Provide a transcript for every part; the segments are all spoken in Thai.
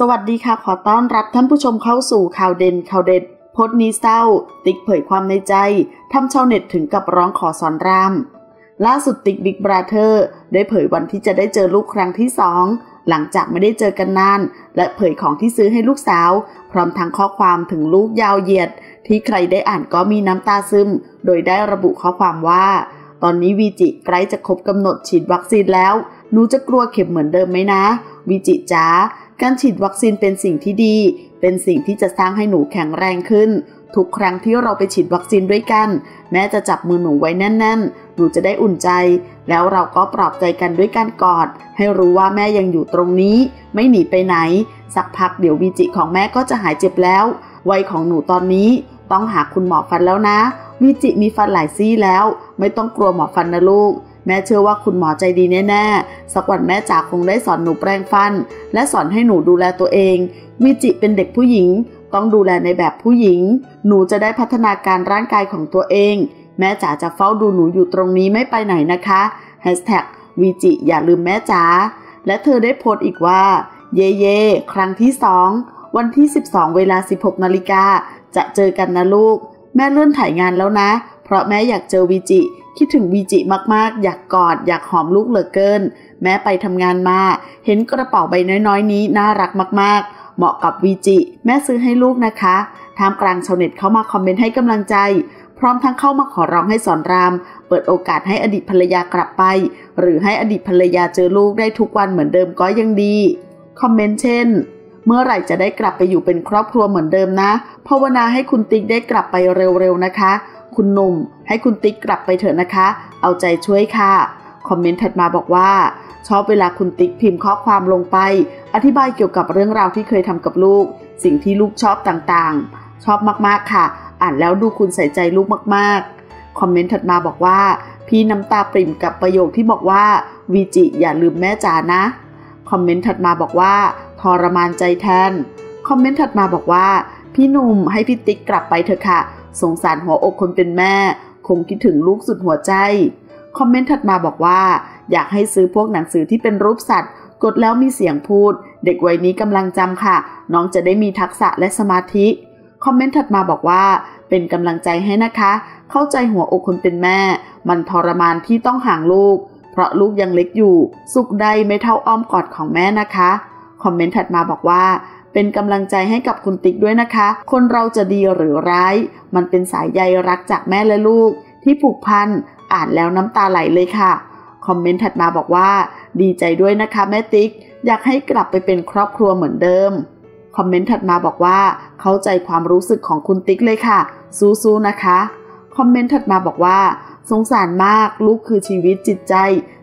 สวัสดีค่ะ ขอต้อนรับท่านผู้ชมเข้าสู่ข่าวเด่นข่าวเด็ดโพสต์นี้เศร้า ติ๊กเผยความในใจทำชาวเน็ตถึงกับร้องขอศรราม ล่าสุดติ๊กบิ๊กบราเธอร์ได้เผยวันที่จะได้เจอลูกครั้งที่สองหลังจากไม่ได้เจอกันนาน และเผยของที่ซื้อให้ลูกสาว พร้อมทั้งข้อความถึงลูกยาวเหยียด ที่ใครได้อ่านก็มีน้ำตาซึม โดยได้ระบุข้อความว่า ตอนนี้วีจิใกล้จะครบกำหนดฉีดวัคซีนแล้วหนูจะกลัวเข็มเหมือนเดิมไหมนะวีจิจ้า การฉีดวัคซีนเป็นสิ่งที่ดี เป็นสิ่งที่จะสร้างให้หนูแข็งแรงขึ้น ทุกครั้งที่เราไปฉีดวัคซีนด้วยกัน แม่จะจับมือหนูไว้แน่น ๆ หนูจะได้อุ่นใจ แล้วเราก็ปลอบใจกันด้วยการกอด ให้รู้ว่าแม่ยังอยู่ตรงนี้ ไม่หนีไปไหน สักพักเดี๋ยววีจิของแม่ก็จะหายเจ็บแล้ว วัยของหนูตอนนี้ต้องหาคุณหมอฟันแล้วนะ วีจิมีฟันหลายซี่แล้ว ไม่ต้องกลัวหมอฟันนะลูก แม่เชื่อว่าคุณหมอใจดีแน่ๆ สักวันแม่จ๋าคงได้สอนหนูแปรงฟัน และสอนให้หนูดูแลตัวเอง วิจิเป็นเด็กผู้หญิง ต้องดูแลในแบบผู้หญิง หนูจะได้พัฒนาการร่างกายของตัวเอง แม่จ๋าจะเฝ้าดูหนูอยู่ตรงนี้ไม่ไปไหนนะคะวิจิอย่าลืมแม่จ๋า และเธอได้โพสต์อีกว่า เย่เย่ครั้งที่สองวันที่ 12 เวลา 16 นาฬิกาจะเจอกันนะลูก แม่เลื่อนถ่ายงานแล้วนะ เพราะแม่อยากเจอวิจิ คิดถึงวีจิมากๆ อยากกอด อยากหอมลูกเหลือเกิน แม้ไปทำงานมา เห็นกระเป๋าใบน้อยๆ นี้น่ารักมากๆ เหมาะกับวีจิ แม่ซื้อให้ลูกนะคะท่ามกลางชาวเน็ตเข้ามาคอมเมนต์ให้กำลังใจ พร้อมทั้งเข้ามาขอร้องให้สอนราม เปิดโอกาสให้อดีตภรรยากลับไป หรือให้อดีตภรรยาเจอลูกได้ทุกวันเหมือนเดิมก็ยังดี คอมเมนต์เช่น เมื่อไหร่จะได้กลับไปอยู่เป็นครอบครัวเหมือนเดิมนะ ภาวนาให้คุณติ๊กได้กลับไปเร็วๆนะคะ คุณหนุ่มให้คุณติ๊กกลับไปเถอะนะคะ เอาใจช่วยค่ะ คอมเมนต์ถัดมาบอกว่า ชอบเวลาคุณติ๊กพิมพ์ข้อความลงไป อธิบายเกี่ยวกับเรื่องราวที่เคยทำกับลูก สิ่งที่ลูกชอบต่างๆ ชอบมากๆค่ะ อ่านแล้วดูคุณใส่ใจลูกมากๆ คอมเมนต์ถัดมาบอกว่า พี่น้ำตาปริ่มกับประโยคที่บอกว่าวีจิอย่าลืมแม่จ๋านะ คอมเมนต์ถัดมาบอกว่าทรมานใจแทน คอมเมนต์ถัดมาบอกว่า พี่หนุ่มให้พี่ติ๊กกลับไปเถอะค่ะ สงสารหัวอกคนเป็นแม่ คงคิดถึงลูกสุดหัวใจ คอมเมนต์ถัดมาบอกว่า อยากให้ซื้อพวกหนังสือที่เป็นรูปสัตว์ กดแล้วมีเสียงพูด เด็กวัยนี้กำลังจำค่ะ น้องจะได้มีทักษะและสมาธิ คอมเมนต์ถัดมาบอกว่า เป็นกำลังใจให้นะคะ เข้าใจหัวอกคนเป็นแม่ มันทรมานที่ต้องห่างลูก เพราะลูกยังเล็กอยู่ สุขใดไม่เท่าอ้อมกอดของแม่นะคะ คอมเมนต์ถัดมาบอกว่า เป็นกำลังใจให้กับคุณติ๊กด้วยนะคะ คนเราจะดีหรือร้าย มันเป็นสายใยรักจากแม่และลูก ที่ผูกพันอ่านแล้วน้ำตาไหลเลยค่ะ คอมเมนต์ถัดมาบอกว่า ดีใจด้วยนะคะแม่ติ๊ก อยากให้กลับไปเป็นครอบครัวเหมือนเดิม คอมเมนต์ถัดมาบอกว่า เข้าใจความรู้สึกของคุณติ๊กเลยค่ะ สู้ๆนะคะ คอมเมนต์ถัดมาบอกว่า สงสารมากลูกคือชีวิตจิตใจ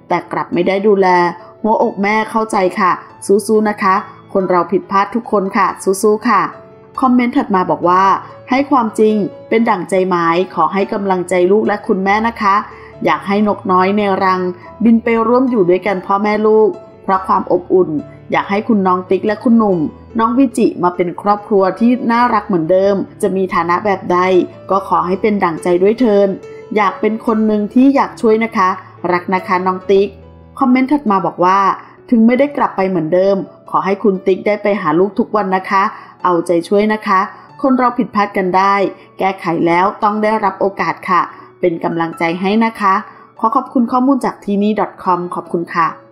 แต่กลับไม่ได้ดูแล หัวอกแม่เข้าใจค่ะ สู้ๆนะคะ คนเราผิดพลาดทุกคนค่ะ สู้ๆค่ะ คอมเมนต์ถัดมาบอกว่า ให้ความจริงเป็นดั่งใจหมายขอให้กำลังใจลูกและคุณแม่นะคะ อยากให้นกน้อยในรัง บินไปร่วมอยู่ด้วยกันพ่อแม่ลูก เพราะความอบอุ่น อยากให้คุณน้องติ๊กและคุณหนุ่ม น้องวิจิมาเป็นครอบครัวที่น่ารักเหมือนเดิม จะมีฐานะแบบใด ก็ขอให้เป็นดั่งใจด้วยเทินอยากเป็นคนหนึ่งที่อยากช่วยนะคะ รักนะคะน้องติ๊ก คอมเมนต์ถัดมาบอกว่า ถึงไม่ได้กลับไปเหมือนเดิม อให้คุณติ๊กได้ไปหาลูกทุกวันนะคะ เอาใจช่วยนะคะ คนเราผิดพลาดกันได้ แก้ไขแล้วต้องได้รับโอกาสค่ะ เป็นกำลังใจให้นะคะ ขอขอบคุณข้อมูลจากที่นี่ .com ขอบคุณค่ะ